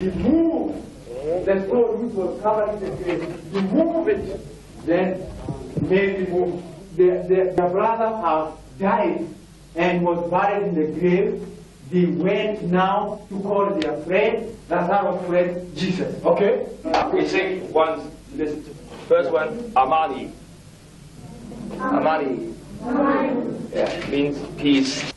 Remove the stone which was covering the grave. Remove it. Then maybe. The, the, the brother had died and was buried in the grave. They went now to call their friend, our friend, Jesus. Okay? We say one, listen first one, Amani. Amani. Yeah, means peace.